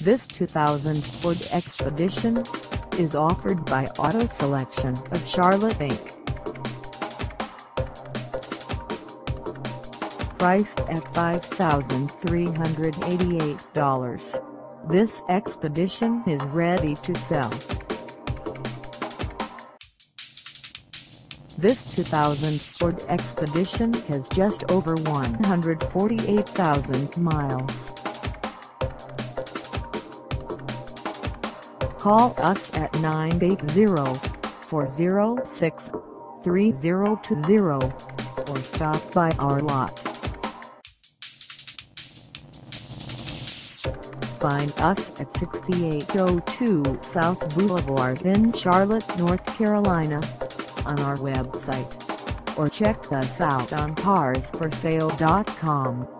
This 2000 Ford Expedition is offered by Auto Selection of Charlotte Inc. Priced at $5,388, this Expedition is ready to sell. This 2000 Ford Expedition has just over 148,000 miles. Call us at 980-406-3020 or stop by our lot. Find us at 6802 South Boulevard in Charlotte, North Carolina on our website or check us out on carsforsale.com.